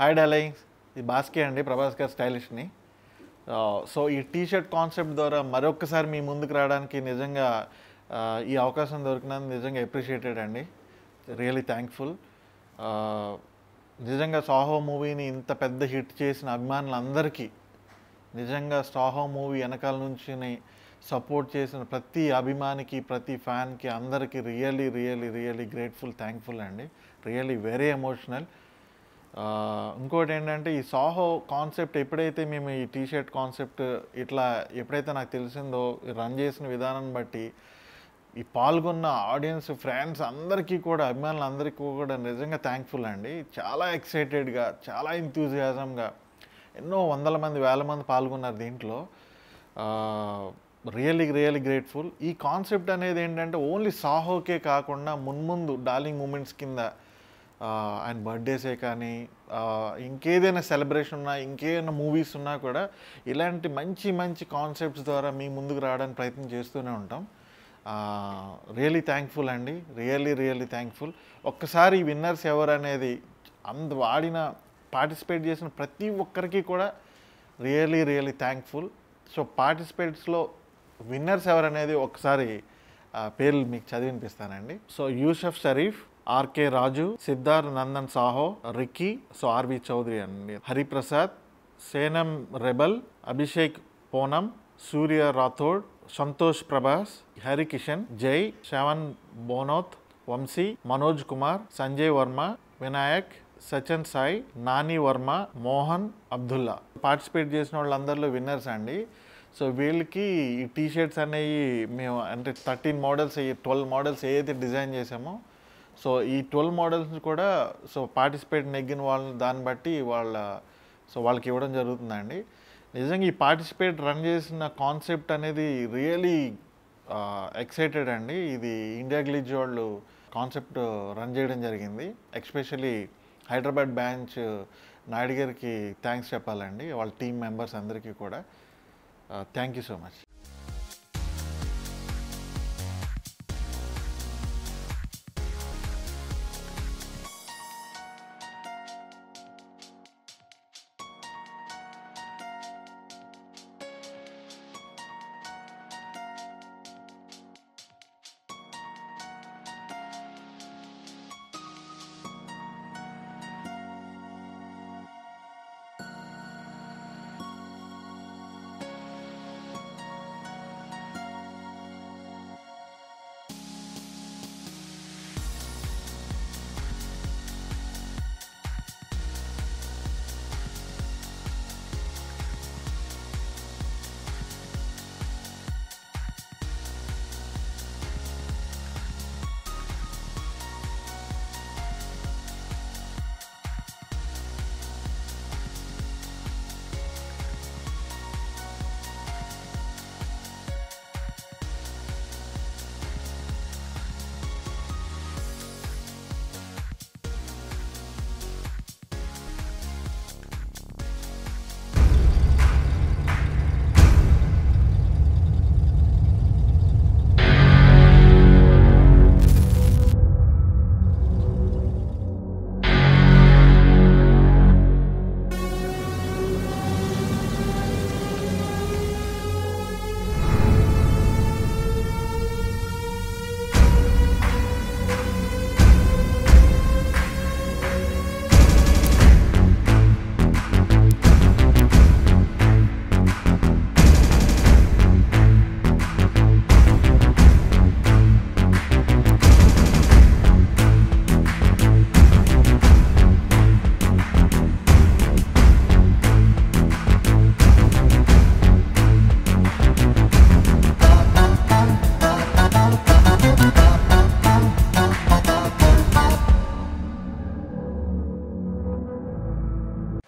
Hi darlings ఇది బాస్కే అండి ప్రభాస్ గారు స్టైలిష్ని సో ఈ టీ షర్ట్ కాన్సెప్ట్ ద్వారా మరొకసారి మీ ముందుకు రావడానికి నిజంగా ఈ అవకాశం దొరికినందుకు నిజంగా అప్రిషియేటెడ్ అండి. రియలీ థ్యాంక్ఫుల్ నిజంగా సాహో మూవీని ఇంత పెద్ద హిట్ చేసిన అభిమానులందరికీ నిజంగా సాహో మూవీ వెనకాల నుంచి సపోర్ట్ చేసిన ప్రతి అభిమానికి ప్రతి ఫ్యాన్కి అందరికీ really really really grateful thankful అండి. రియలీ వెరీ ఎమోషనల్ ఇంకోటి ఏంటంటే ఈ సాహో కాన్సెప్ట్ ఎప్పుడైతే మేము ఈ టీ షర్ట్ కాన్సెప్ట్ ఇట్లా ఎప్పుడైతే నాకు తెలిసిందో రన్ చేసిన విధానం బట్టి ఈ పాల్గొన్న ఆడియన్స్ ఫ్రెండ్స్ అందరికీ కూడా అభిమానులందరికీ కూడా నిజంగా థ్యాంక్ఫుల్ అండి. చాలా ఎక్సైటెడ్గా చాలా ఇంతూజియాజంగా ఎన్నో వందల మంది వేల మంది పాల్గొన్నారు దీంట్లో. రియలీ రియలీ గ్రేట్ఫుల్ ఈ కాన్సెప్ట్ అనేది ఏంటంటే ఓన్లీ సాహోకే కాకుండా మున్ముందు డార్లింగ్ మూమెంట్స్ కింద ఆయన బర్త్డేసే కానీ ఇంకేదైనా సెలబ్రేషన్ ఉన్నా ఇంకేదైనా మూవీస్ ఉన్నా కూడా ఇలాంటి మంచి మంచి కాన్సెప్ట్స్ ద్వారా మీ ముందుకు రావడానికి ప్రయత్నం చేస్తూనే ఉంటాం. రియలీ థ్యాంక్ఫుల్ అండి. Really really thankful. ఒక్కసారి విన్నర్స్ ఎవరు అనేది అందు వాడిన పార్టిసిపేట్ చేసిన ప్రతి ఒక్కరికి కూడా రియల్లీ రియల్లీ థ్యాంక్ఫుల్. సో పార్టిసిపేట్స్లో విన్నర్స్ ఎవరు అనేది ఒకసారి పేర్లు మీకు చదివినిపిస్తానండి. So Yusuf Sharif RK Raju Siddhar Nandan Saho Ricky so RV Chowdary అండి. హరిప్రసాద్ సేనం రెబల్ అభిషేక్ పూనం సూర్య రాథోడ్ సంతోష్ ప్రభాస్ హరికిషన్ జై శవన్ బోనోత్ వంశీ మనోజ్ కుమార్ సంజయ్ వర్మ వినాయక్ సచన్ సాయి నాని వర్మ మోహన్ అబ్దుల్లా. పార్టిసిపేట్ చేసిన వాళ్ళందరిలో విన్నర్స్ అండి. సో వీళ్ళకి ఈ టీ షర్ట్స్ అనేవి మేము అంటే థర్టీన్ మోడల్స్ ట్వెల్వ్ మోడల్స్ ఏదైతే డిజైన్ చేసామో సో ఈ ట్వెల్వ్ మోడల్స్ కూడా సో పార్టిసిపేట్ నెగ్గిన వాళ్ళని దాన్ని బట్టి వాళ్ళ సో వాళ్ళకి ఇవ్వడం జరుగుతుందండి. నిజంగా ఈ పార్టిసిపేట్ రన్ చేసిన కాన్సెప్ట్ అనేది రియలీ ఎక్సైటెడ్ అండి. ఇది ఇండియా గ్లీజ్ వాళ్ళు కాన్సెప్ట్ రన్ చేయడం జరిగింది. ఎక్స్పెషలీ హైదరాబాద్ బ్రాంచ్ నాయుడు గారికి థ్యాంక్స్ చెప్పాలండి. వాళ్ళ టీం మెంబర్స్ అందరికీ కూడా. Thank you so much.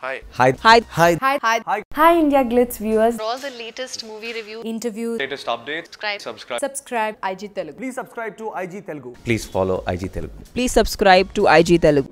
Hi. Hi. Hi. Hi. Hi. Hi. Hi, Hi India Glitz viewers. For all the latest movie review, interviews, Latest updates. subscribe. Subscribe. Subscribe IG Telugu. Please subscribe to IG Telugu. Please follow IG Telugu. Please subscribe to IG Telugu.